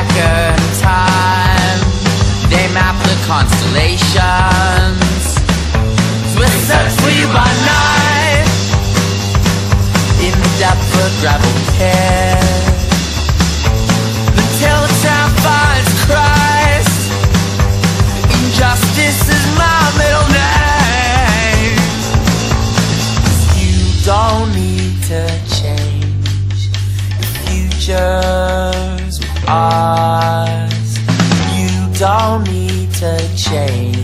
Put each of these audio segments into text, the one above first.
back in time. They map the constellations. Swiss search for you by night. In the depth of gravel pit. The is my middle name. You don't need to change the future. You don't need to change.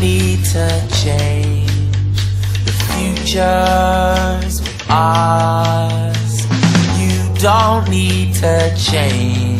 Need to change. The future's with us. You don't need to change.